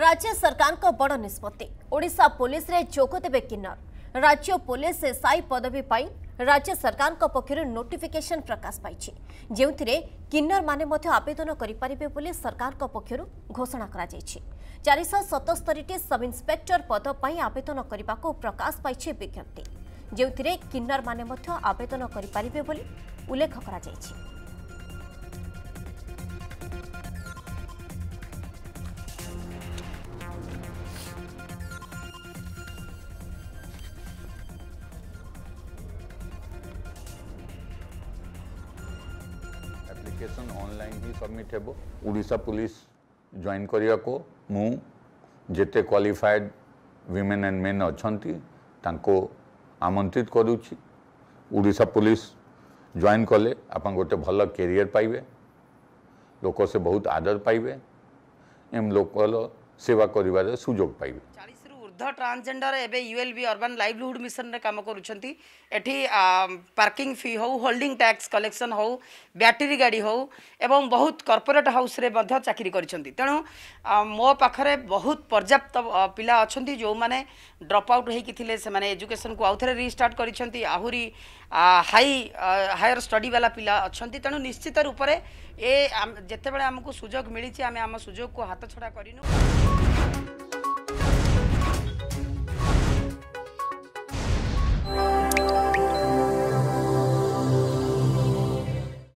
ରାଜ୍ୟ ସରକାରଙ୍କ ବଡ଼ ନିଷ୍ପତ୍ତି ଓଡ଼ିଶା ପୋଲିସରେ ଯୋଗ ଦେବେ କିନ୍ନର ରାଜ୍ୟ ପୋଲିସ ସାଇ ପଦବୀ ପାଇଁ ରାଜ୍ୟ ସରକାରଙ୍କ ପକ୍ଷରୁ ନୋଟିଫିକେସନ୍ ପ୍ରକାଶ ପାଇଛି ଯେଉଁଥିରେ କିନ୍ନରମାନେ ମଧ୍ୟ ଆବେଦନ କରିପାରିବେ ବୋଲି ସରକାରଙ୍କ ପକ୍ଷରୁ ଘୋଷଣା କରାଯାଇଛି ଚାରିଶହ ସତସ୍ତରୀଟି ସବ୍ଇନ୍ସପେକ୍ଟର ପଦ ପାଇଁ ଆବେଦନ କରିବାକୁ ପ୍ରକାଶ ପାଇଛି ବିଜ୍ଞପ୍ତି ଯେଉଁଥିରେ କିନ୍ନରମାନେ ମଧ୍ୟ ଆବେଦନ କରିପାରିବେ ବୋଲି ଉଲ୍ଲେଖ କରାଯାଇଛି आप्लिकेसन अनल सबमिट होड़शा पुलिस जॉन करने को मुते क्वाफाएड विमेन एंड मेन अच्छा आमंत्रित करा पुलिस जॉन कले आप गोटे भल कैरियर पाइबे लोक से बहुत आदर पाइबे एम लोकल सेवा कर सुजोग पाइबे वृद्ध ट्रांसजेंडर एवं यूएल वि अर्बान लाइवलीहुड मिशन में कम कर पार्किंग फी हो होल्डिंग टैक्स कलेक्शन हो बैटरी गाड़ी एवं बहुत कॉर्पोरेट हाउस रे चाकरी करेणु मो पाखे बहुत पर्याप्त पिला अच्छा जो मैंने ड्रप आउट होने एजुकेशन को आउ थे रिस्टार्ट कर आहरी हाई हायर स्टडी वाला पिला अच्छा तेणु निश्चित रूप से ये जितेबाला आमको सुजोग मिली आम आम सुजोग को हाथ छड़ा करूँ